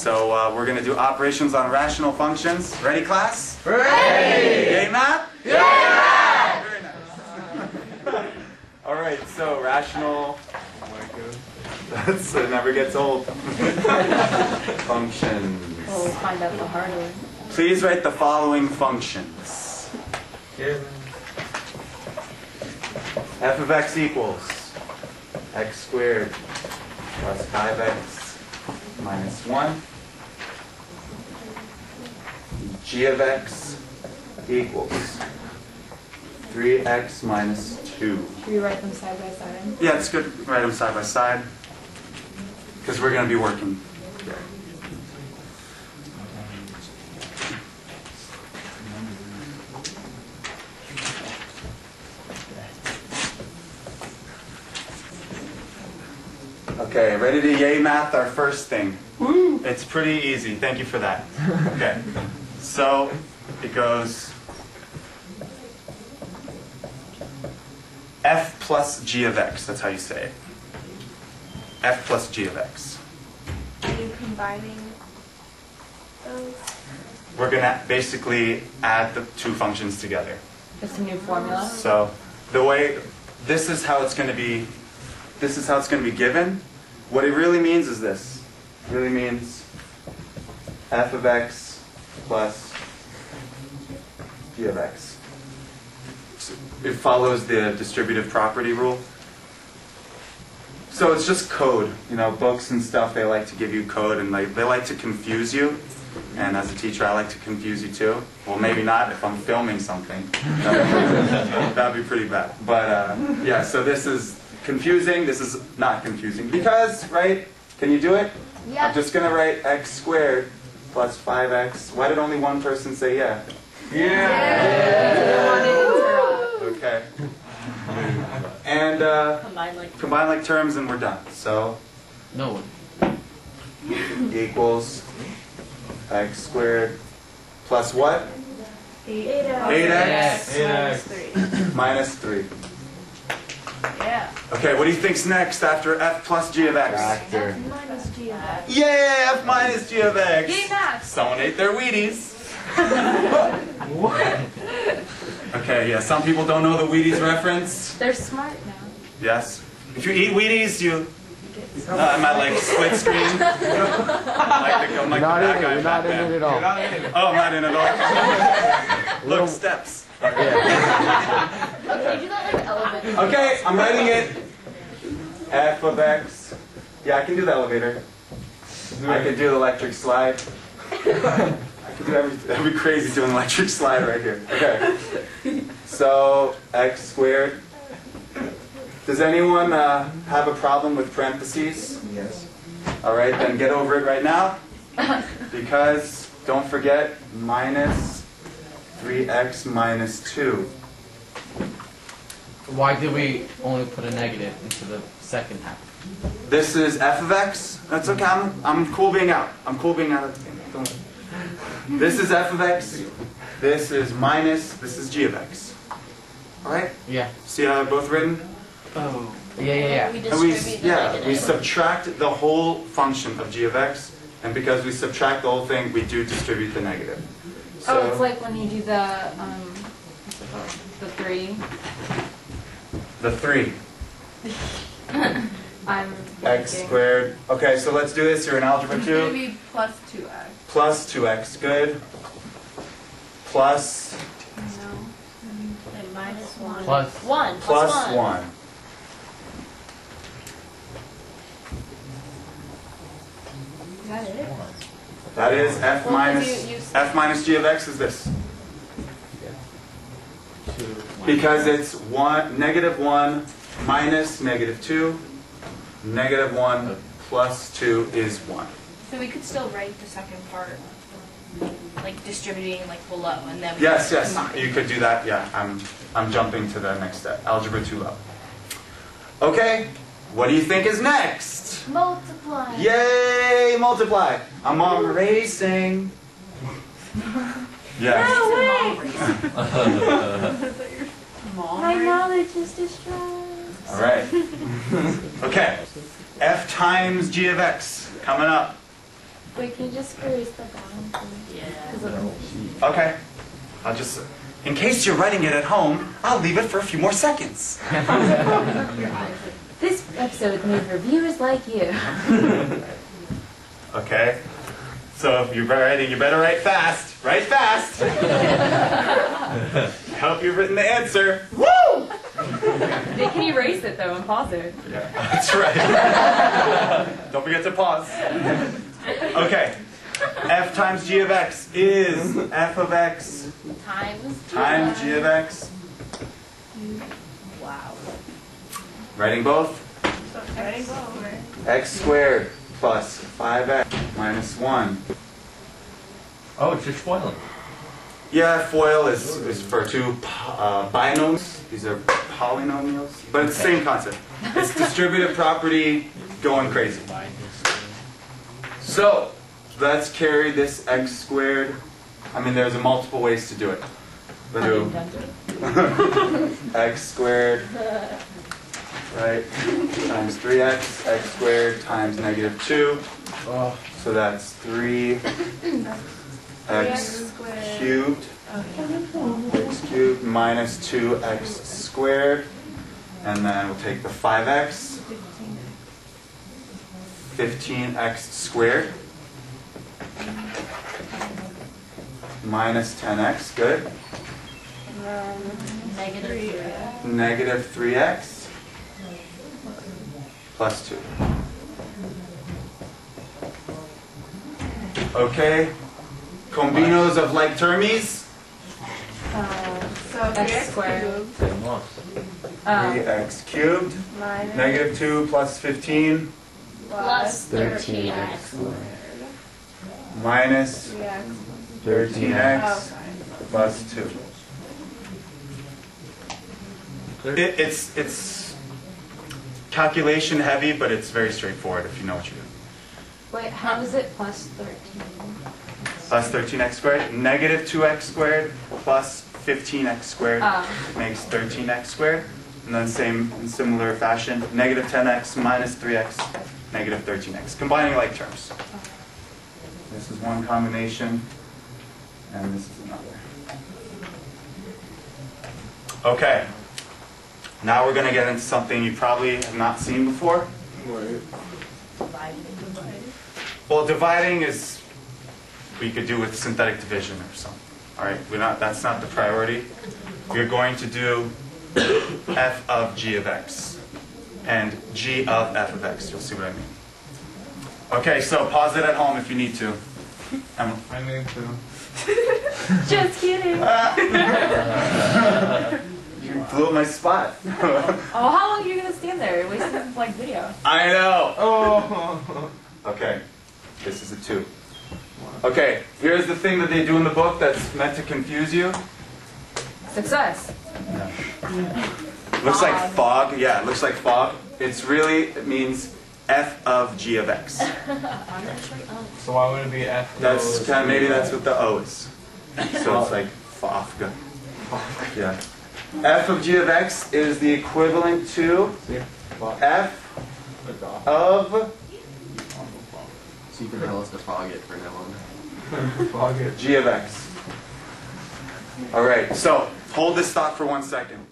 So uh, we're going to do operations on rational functions. Ready, class? Ready! Yay, math? Yeah! Very nice. All right, so rational. That's it never gets old. functions. We'll find out the hard way. Please write the following functions. f of x equals x squared plus 5x minus 1. G of x equals 3x minus 2. Should we write them side by side? Yeah, it's good. to Write them side by side. Because we're going to be working here. Okay, ready to yay math our first thing. Woo. It's pretty easy. Thank you for that. Okay. So it goes f plus g of x. That's how you say it. f plus g of x. Are you combining those? We're going to basically add the two functions together. It's a new formula. So the way, this is how it's going to be, this is how it's going to be given. What it really means is this. It really means f of x plus g of x. So It follows the distributive property rule. So it's just code. You know, books and stuff, they like to give you code and like, they like to confuse you. And as a teacher, I like to confuse you too. Well, maybe not if I'm filming something. That'd be pretty bad. But uh, yeah, so this is confusing. This is not confusing because, right? Can you do it? Yeah. I'm just gonna write x squared plus 5x. Why did only one person say yeah? Yeah. Okay. And uh, Combine like combine like terms and we're done. So No one. equals x squared plus what? 8x. 8x Yes. Three. minus 3. Yeah. Okay, what do you think's next after f plus g of x? Factor. Minus G of X. Yeah, f minus g of x. Yay, math. Someone ate their Wheaties. What? Okay, yeah, some people don't know the Wheaties reference. They're smart now. Yes. If you eat Wheaties, you. Uh, am I like split screen? like the, I'm like the Not in bad it. guy You're not in Batman. it at all. Oh, I'm not in it at all. Look, steps. Okay, do that like elevator. Okay, I'm writing it. F of x. Yeah, I can do the elevator. I can do the electric slide. I can do every, every crazy doing electric slide right here. Okay. So x squared. Does anyone uh, have a problem with parentheses? Yes. All right, then get over it right now. Because don't forget minus 3x minus 2. Why did we only put a negative into the second half? This is f of x. That's okay. I'm, I'm cool being out. I'm cool being out of the game. Don't. This is f of x. This is minus. This is g of x. All right. Yeah. See how they're both written? Oh. Yeah, yeah, yeah. We And we distribute the yeah we subtract the whole function of g of x, and because we subtract the whole thing, we do distribute the negative. Oh, it's like when you do the um, what's it called? The three. The three I'm x blanking. squared. Okay, so let's do this. You're in algebra It's gonna two. be plus two X. Plus 2x. Good. Plus No. And minus one. Plus. One. plus one. one. Is that it? That is f Well, minus you- you- f minus g of x is this Two. Because it's one negative one minus negative two, negative one plus two is one. So we could still write the second part, like distributing like below, and then we Yes, could yes, combine. you could do that. Yeah, I'm I'm jumping to the next step. Algebra two up. Okay, what do you think is next? Multiply. Yay, multiply! I'm on racing. Yeah. My knowledge is destroyed. All right. Okay. F times g of x coming up. Wait, can you just erase the bottom? Yeah. Okay. I'll just, in case you're writing it at home, I'll leave it for a few more seconds. This episode made for viewers like you. Okay? So if you're writing, you better write fast. Write fast. I hope you've written the answer. Woo! They can erase it though and pause it. Yeah, that's right. Don't forget to pause. Okay. F times g of x is f of x Times. times g of x. Wow. Writing both. Ready, go. x squared plus 5x minus 1. Oh, it's just foiling. Yeah, FOIL is, is for two uh, binomials. These are polynomials. But it's the same concept. It's distributive property going crazy. So, let's carry this x squared. I mean, there's a multiple ways to do it. But do x squared, right, times 3x, x squared times negative 2. Oh, So that's 3 x cubed, x cubed minus 2x squared. And then we'll take the 5x, 15x squared, minus 10x, good. Negative. Negative 3x, plus 2. Okay, combinos of like termes. So X squared. same. Um, 3x cubed, minus negative 2 plus 15, plus Thirteen 13x. minus 13x plus 2. It, it's, it's calculation heavy, but it's very straightforward if you know what you're doing. Wait, how is it plus 13? Plus 13x squared, negative 2x squared plus 15x squared Ah. makes 13x squared. And then same, in similar fashion, negative 10x minus 3x, negative 13x, combining like terms. This is one combination, and this is another. Okay. Now we're gonna get into something you probably have not seen before. Well, dividing is, we could do with synthetic division or something. All right, we're not, that's not the priority. We're going to do f of g of x and g of f of x. You'll see what I mean. Okay, so pause it at home if you need to. Emma. I need to. Just kidding. You blew up my spot. Oh, how long are you gonna stand there? You're wasting like video. I know. Oh. Okay, this is a two. Okay, here's the thing that they do in the book that's meant to confuse you. Success. Looks like fog. Yeah, it looks like fog. It's really, it means f of g of x. So why would it be F? That's kind of, maybe that's what the O is. So it's like fog. Yeah. F of g of x is the equivalent to f of So you can tell us to fog it for now on. Fog it. g of x. All right, so hold this thought for one second.